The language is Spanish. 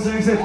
se dice,